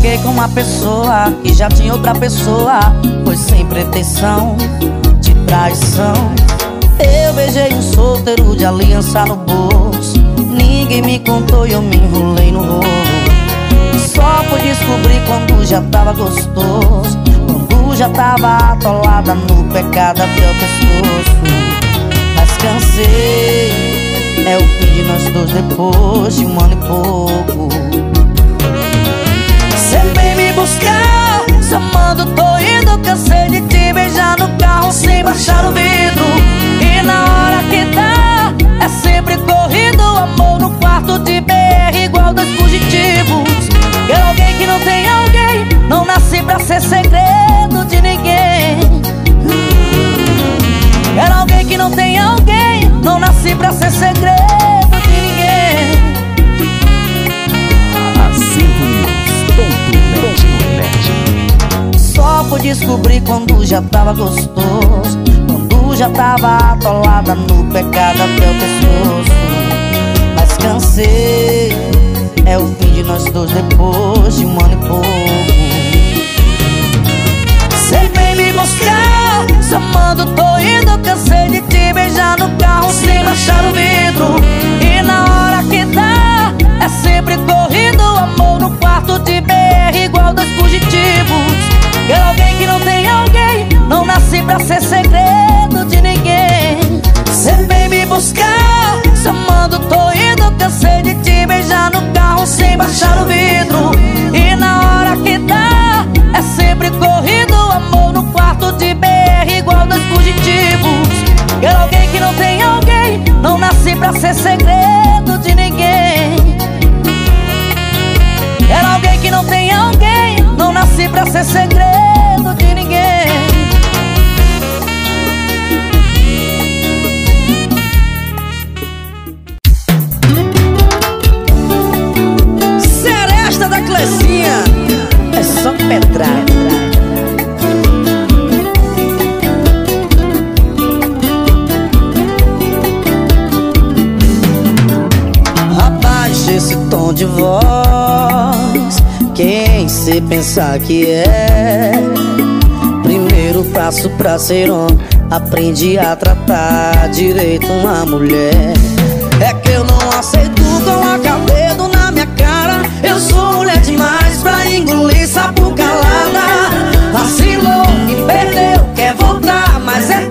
fiquei com uma pessoa que já tinha outra pessoa. Foi sem pretensão de traição. Eu beijei um solteiro de aliança no bolso. Ninguém me contou e eu me enrolei no rolo. Só fui descobrir quando já tava gostoso. Quando já tava atolada no pecado até o pescoço. Mas cansei é o fim de nós dois depois de um ano e pouco buscar, chamando, tô indo Cansei de te beijar no carro sem baixar o vidro. E na hora que dá, é sempre corrido Amor no quarto de BR igual dois fugitivos. Quero alguém que não tem alguém Não nasci pra ser segredo de ninguém. Quero alguém que não tem alguém Não nasci pra ser segredo já tava gostoso Quando já tava atolada no pecado até o pescoço. Mas cansei É o fim de nós dois depois de um ano e pouco. Cê vem me buscar, chamando, tô indo Cansei de te beijar no carro sem baixar o vidro. E na hora que dá, é sempre corrido Amor no quarto de BR igual dois fugitivos Quero alguém que não tem alguém Não nasci pra ser segredo de ninguém. Cê vem me buscar, chamando, tô indo Cansei de te beijar no carro sem baixar o vidro. E na hora que dá, é sempre corrido Amor no quarto de BR igual dois fugitivos. Quero alguém que não tem alguém Não nasci pra ser segredo de ninguém. Quero alguém que não tem alguém Não nasci pra ser segredo pensar que é. Primeiro passo pra ser homem Aprendi a tratar direito uma mulher. É que eu não aceito colocar dedo na minha cara. Eu sou mulher demais pra engolir sapo calada. Vacilou, me perdeu, quer voltar, mas é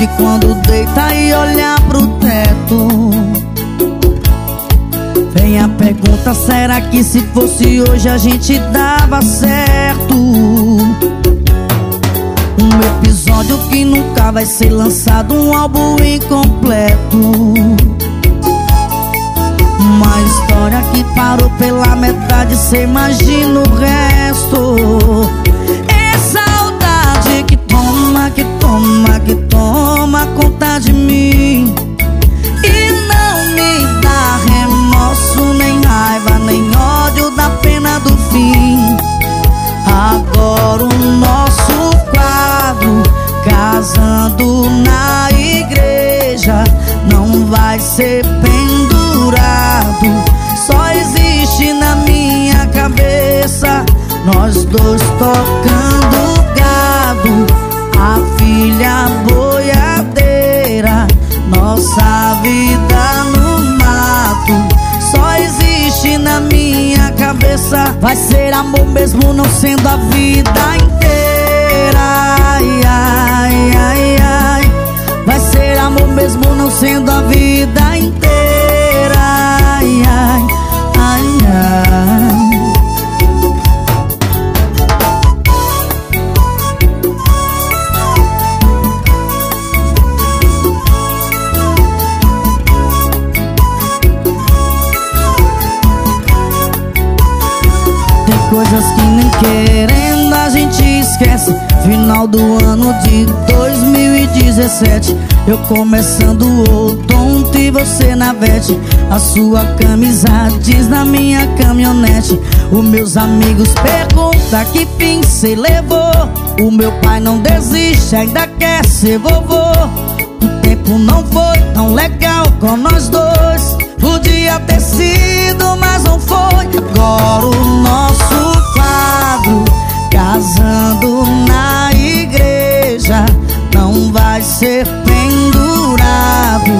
que quando deita e olha pro teto Vem a pergunta, será que se fosse hoje a gente dava certo? Um episódio que nunca vai ser lançado, um álbum incompleto Uma história que parou pela metade, cê imagina o resto toma, que toma, conta de mim E não me dá remorso, nem raiva, nem ódio da pena do fim Agora o nosso quadro casando na igreja não vai ser pendurado. Só existe na minha cabeça nós dois tocando mesmo não sendo a vida inteira. Ai, ai, ai, ai. Vai ser amor mesmo não sendo a vida inteira do ano de 2017 Eu começando o outono e você na vete A sua camisa jeans na minha caminhonete. Os meus amigos perguntam que fim cê levou. O meu pai não desiste, ainda quer ser vovô. O tempo não foi tão legal com nós dois. Podia ter sido, mas não foi. Agora o nosso quadro Casando na ser pendurado.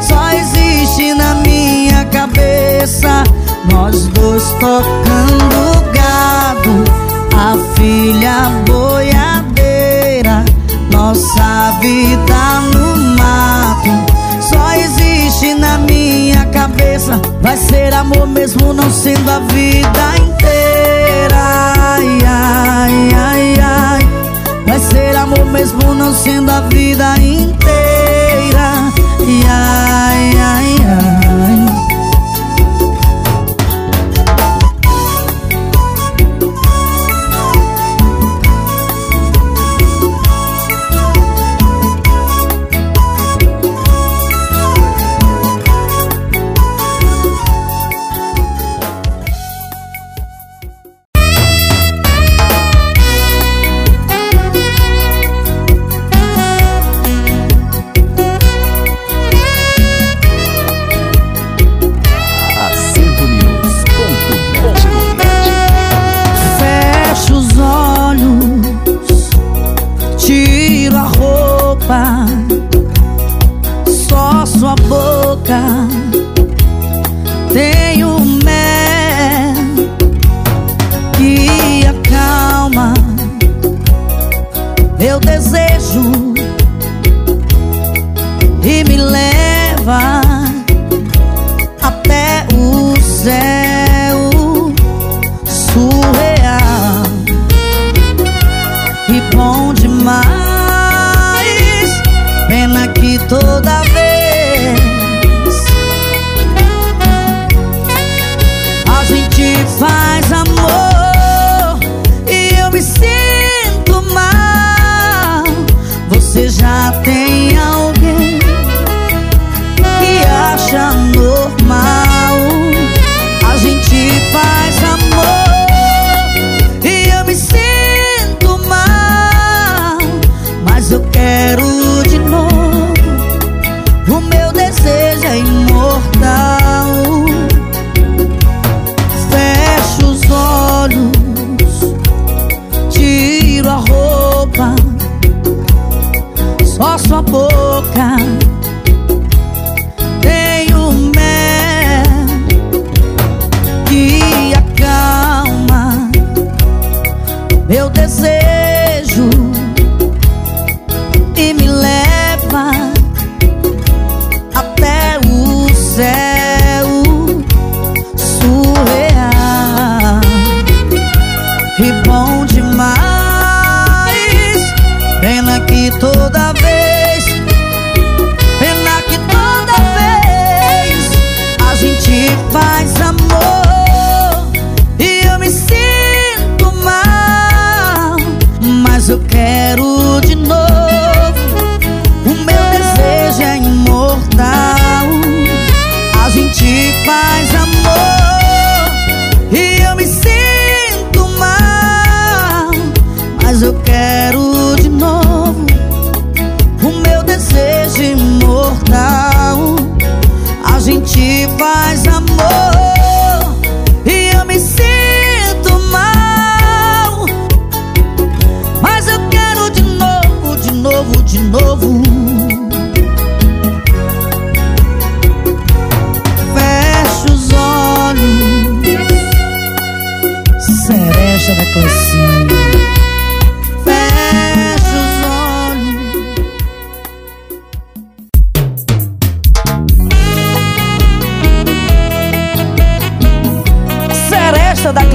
Só existe na minha cabeça Nós dois tocando gado. A filha boiadeira Nossa vida no mato. Só existe na minha cabeça Vai ser amor mesmo não sendo a vida inteira. Ai, ai, ai, ai mesmo não sendo a vida inteira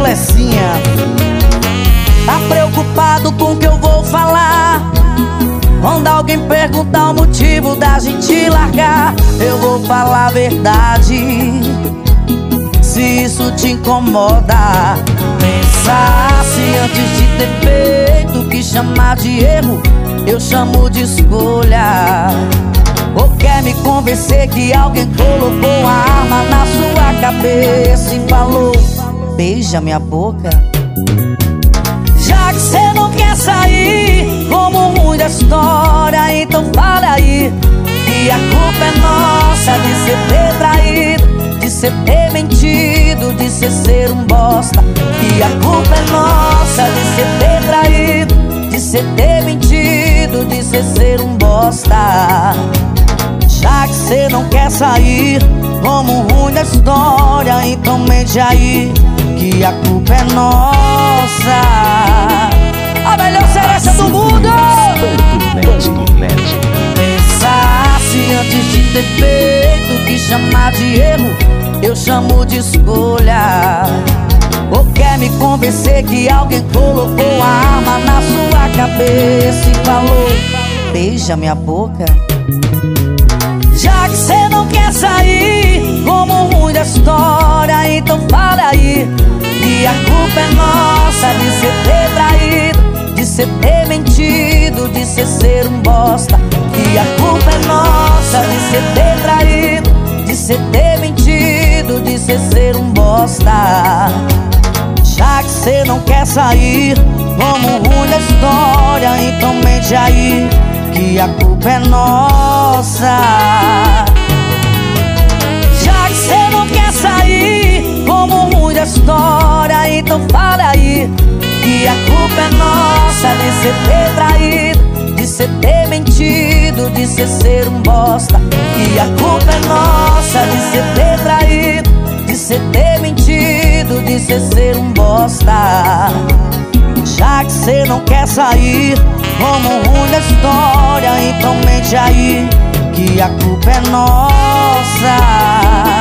Clecinha. Tá preocupado com o que eu vou falar? Quando alguém perguntar o motivo da gente largar Eu vou falar a verdade. Se isso te incomoda Pensasse antes de ter feito que chamar de erro Eu chamo de escolha. Ou quer me convencer que alguém colocou a arma na sua cabeça E falou, beija minha boca. Já que cê não quer sair como ruim da história Então fala aí. Que a culpa é nossa de ser ter traído ser ter mentido, de ser ser um bosta. E a culpa é nossa de ser ter traído De ser ter mentido, de ser ser um bosta. Já que cê não quer sair como ruim da história Então mente aí que a culpa é nossa. A melhor cereja do mundo! Pensasse antes de ter feito que chamar de erro eu chamo de escolha. Ou quer me convencer que alguém colocou a arma na sua cabeça E falou, beija minha boca. Já que cê não quer sair como ruim da história Então fala aí que a culpa é nossa de ser ter traído De ser ter mentido, de ser ser um bosta. E a culpa é nossa de ser ter traído De ser ter mentido de cê ser um bosta. Já que cê não quer sair como ruim da história Então mente aí que a culpa é nossa sair como ruim da história Então fala aí que a culpa é nossa de cê ter traído de cê ter mentido, de cê ser um bosta. E a culpa é nossa de cê ter traído De cê ter mentido, de cê ser um bosta. Já que cê não quer sair como ruim história Então mente aí que a culpa é nossa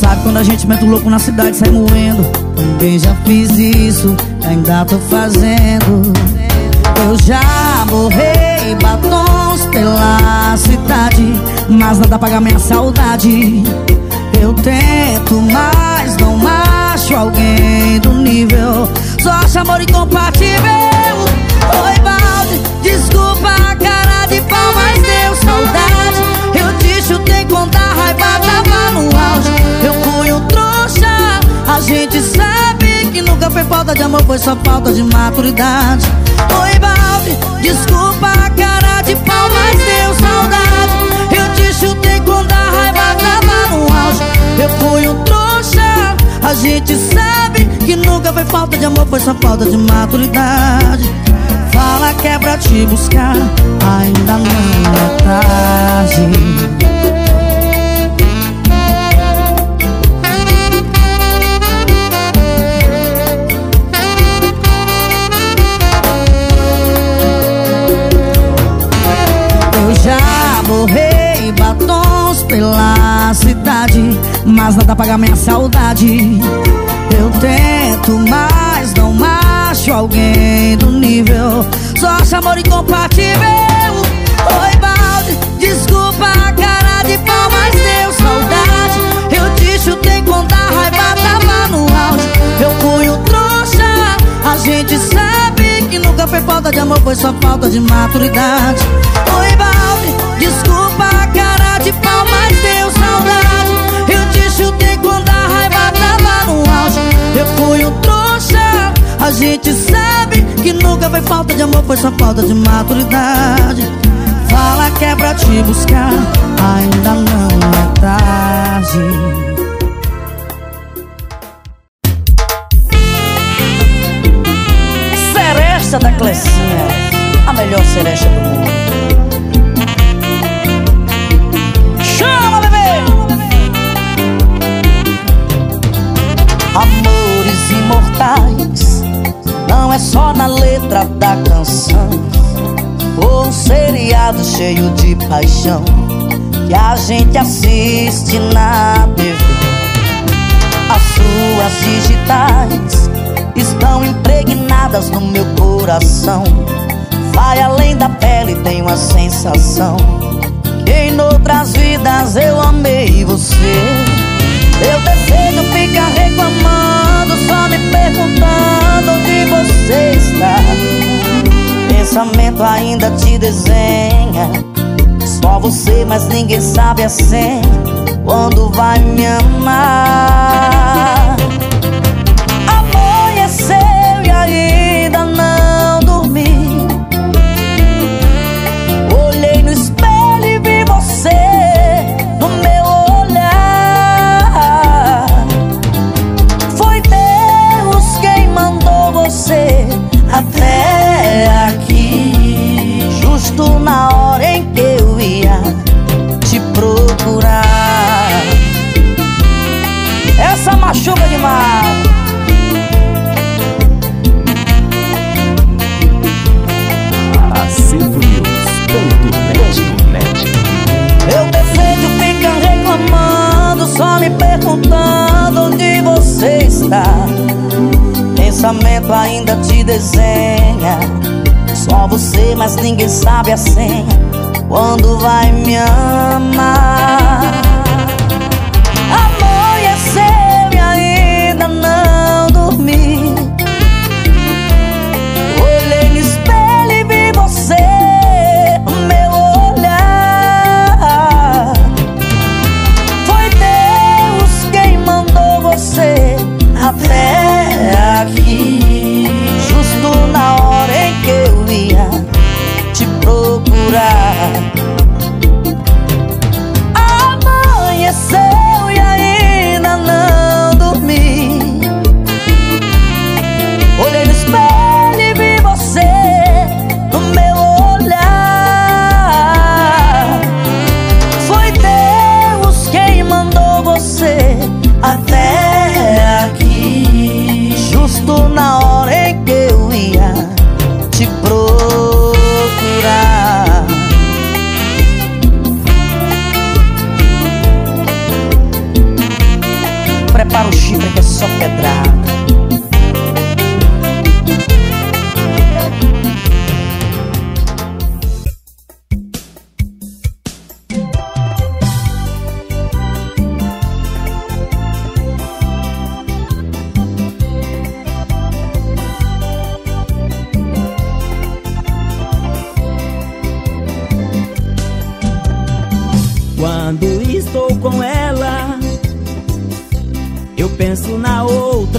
Sabe quando a gente mete o louco na cidade sai moendo. Também já fiz isso, ainda tô fazendo. Eu já borrei batons pela cidade Mas nada paga minha saudade. Eu tento, mas não acho alguém do nível. Só acho amor incompatível Oi, balde, desculpa a cara de pau, mas deu saudade. Eu te chutei quando a raiva tava no auge a gente sabe que nunca foi falta de amor Foi só falta de maturidade. Oi, balde, desculpa a cara de pau, mas deu saudade. Eu te chutei quando a raiva tava no auge. Eu fui um trouxa, a gente sabe que nunca foi falta de amor Foi só falta de maturidade. Fala que é pra te buscar Ainda não é tarde pela cidade Mas nada paga minha saudade. Eu tento, mas não acho alguém do nível. Só acho amor incompatível. Oi, balde, desculpa a cara de pau Mas deu saudade. Eu te chutei quando a raiva tava no auge. Eu fui um trouxa A gente sabe que nunca foi falta de amor Foi só falta de maturidade. Oi, balde, desculpa a cara de pau A gente sabe que nunca foi falta de amor Foi só falta de maturidade. Fala que é pra te buscar Ainda não é tarde cheio de paixão Que a gente assiste na TV As suas digitais Estão impregnadas no meu coração. Vai além da pele, tem uma sensação Que em outras vidas eu amei você. Meu desejo fica reclamando Só me perguntando onde você está pensamento ainda te desenha. Só você, mas ninguém sabe a senha. Quando vai me amar? Amanheceu e ainda ninguém sabe a senha Quando vai me amar. Amanheceu e ainda não dormi Olhei no espelho e vi você meu olhar. Foi Deus quem mandou você até aqui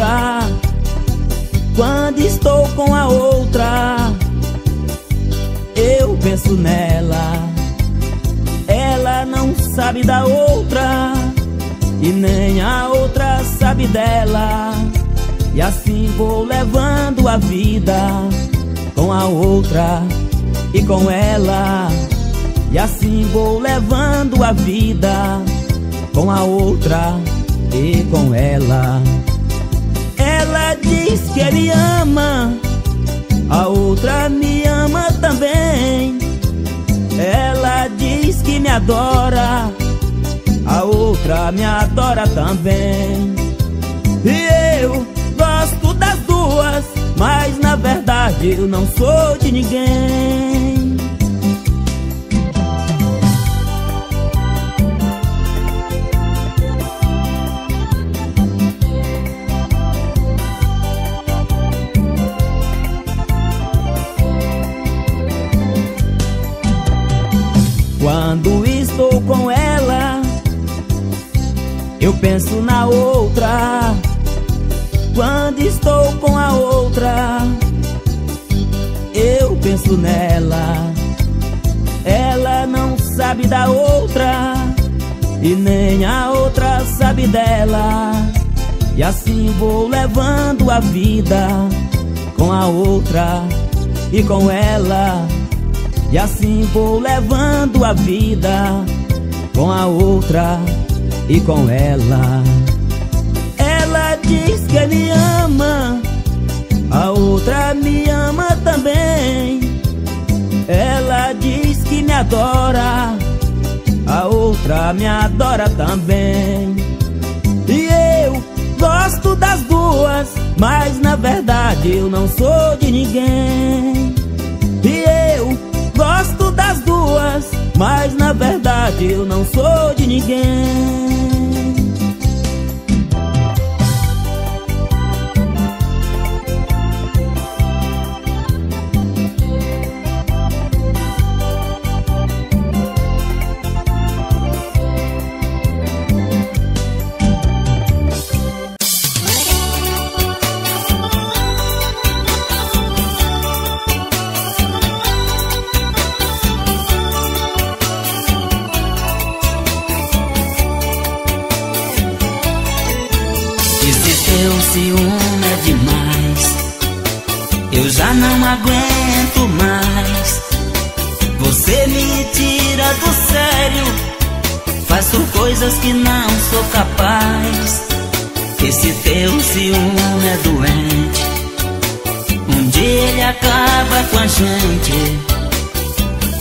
outra. Quando estou com a outra, eu penso nela. Ela não sabe da outra, e nem a outra sabe dela. E assim vou levando a vida com a outra e com ela. E assim vou levando a vida com a outra e com ela. Diz que me ama, a outra me ama também. Ela diz que me adora, a outra me adora também. E eu gosto das duas, mas na verdade eu não sou de ninguém. Sabe da outra, e nem a outra sabe dela. E assim vou levando a vida com a outra e com ela. E assim vou levando a vida com a outra e com ela. Ela diz que me ama, a outra me ama também. Ela me adora, a outra me adora também. E eu gosto das duas, mas na verdade eu não sou de ninguém. E eu Gosto das duas, mas na verdade eu não sou de ninguém. Que não sou capaz. Esse teu ciúme é doente. Um dia ele acaba com a gente.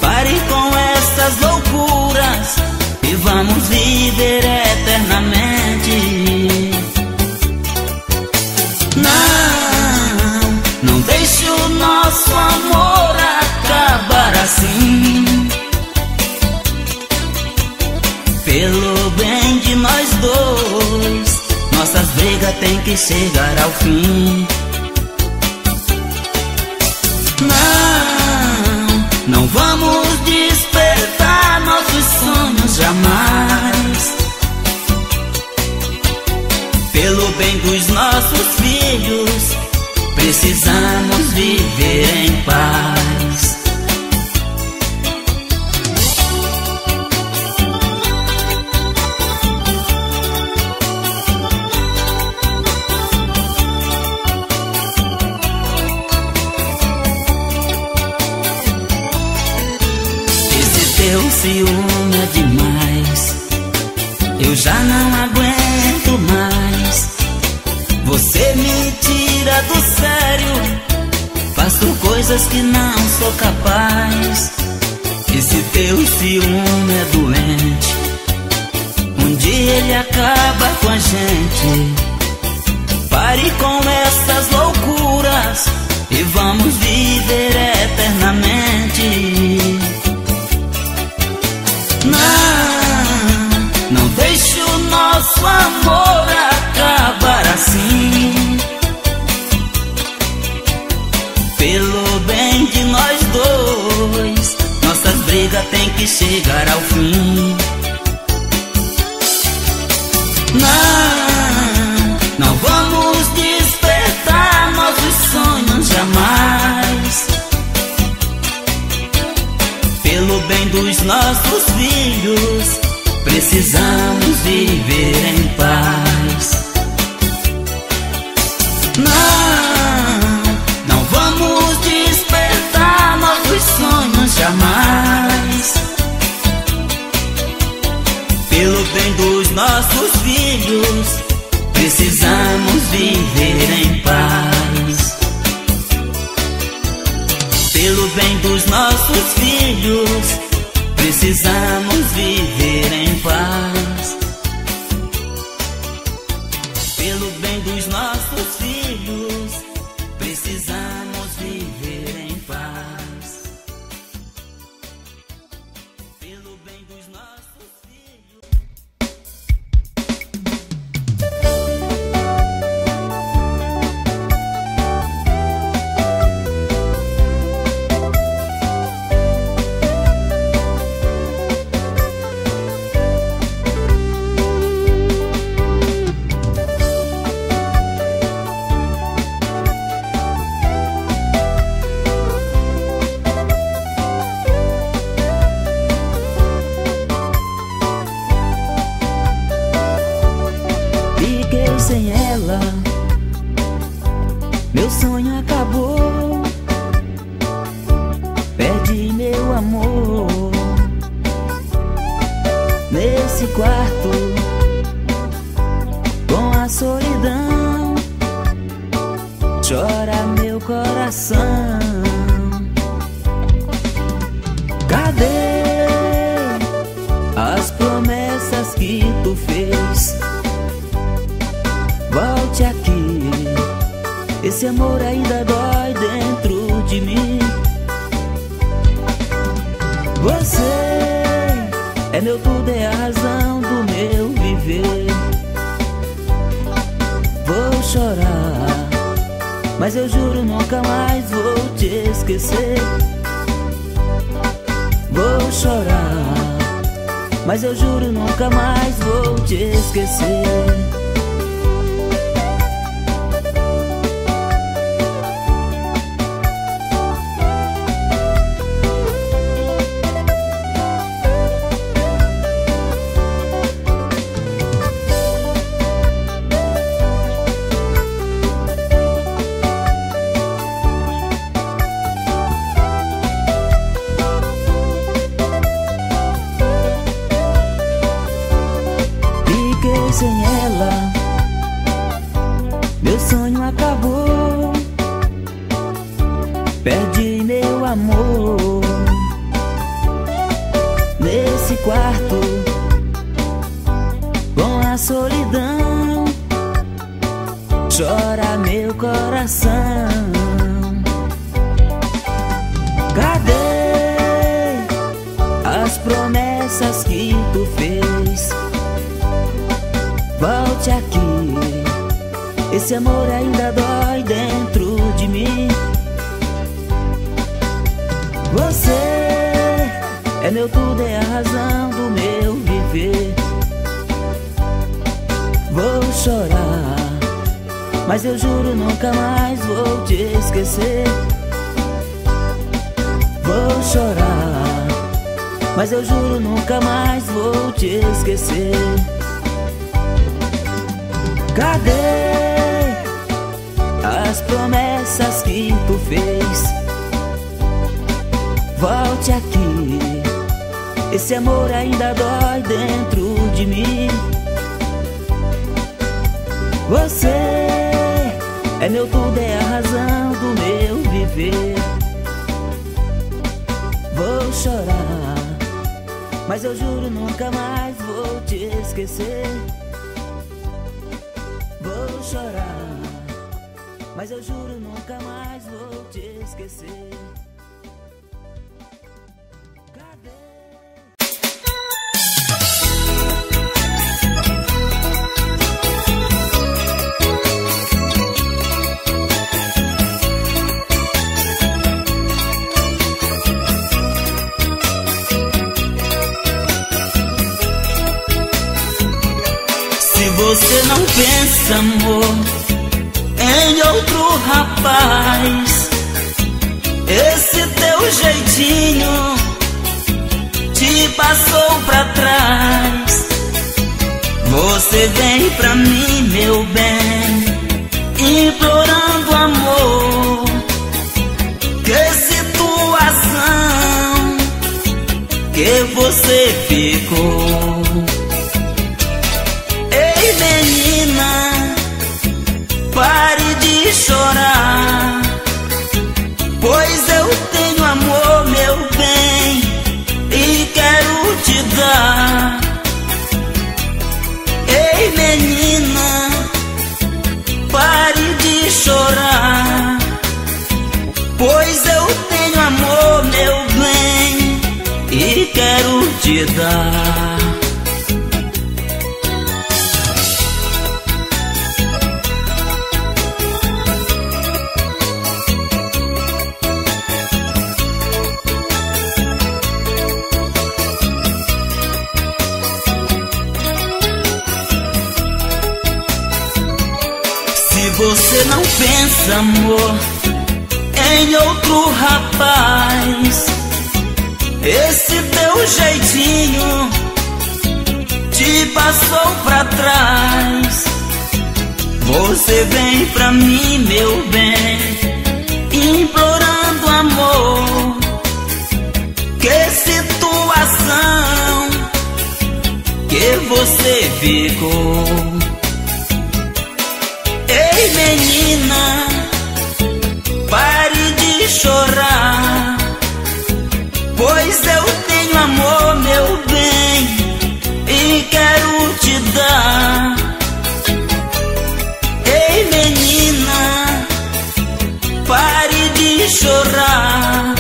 Pare com essas loucuras e vamos viver eternamente. nosso amor acabar assim. Pelo bem de nós dois, nossas brigas têm que chegar ao fim. Não, não vamos despertar nossos sonhos jamais. Pelo bem dos nossos filhos Precisamos viver em paz. Teu ciúme é demais. Eu já não aguento mais. Você me tira do sério. Faço coisas que não sou capaz. Esse teu ciúme é doente. Um dia ele acaba com a gente. Pare com essas loucuras e vamos viver eternamente. Não, não deixe o nosso amor acabar assim. Pelo bem de nós dois, nossas brigas têm que chegar ao fim. Não, Pelo bem dos nossos filhos, precisamos viver em paz. Não, não vamos despertar nossos sonhos jamais. Pelo bem dos nossos filhos, precisamos viver em paz. Nossos filhos, precisamos chorar. Mas eu juro, nunca mais vou te esquecer. Vou chorar. Mas eu juro, nunca mais vou te esquecer. Mas eu juro, nunca mais vou te esquecer. Vou chorar. Mas eu juro, nunca mais vou te esquecer. Cadê as promessas que tu fez? Volte aqui. Esse amor ainda dói dentro de mim. Você é meu tudo, é a razão do meu viver. Vou chorar, mas eu juro nunca mais vou te esquecer. Vou chorar, mas eu juro nunca mais vou te esquecer. pensamos em outro rapaz. Esse teu jeitinho te passou pra trás. Você vem pra mim, meu bem, implorando amor. Que situação que você ficou. Dar. Você vem pra mim, meu bem, implorando amor. Que situação que você ficou. Ei, menina, pare de chorar. Pois eu tenho amor, meu bem, e quero te dar. Chorar.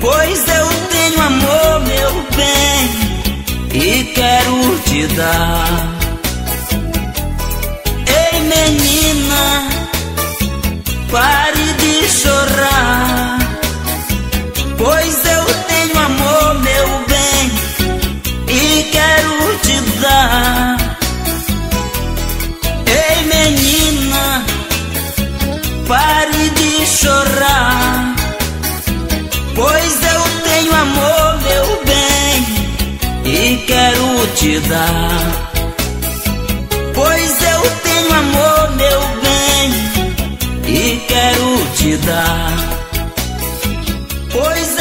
Pois eu tenho amor, meu bem, e quero te dar. Ei, menina, pare de chorar. Chorar. Pois eu tenho amor, meu bem, e quero te dar. Pois eu tenho amor, meu bem, e quero te dar. Pois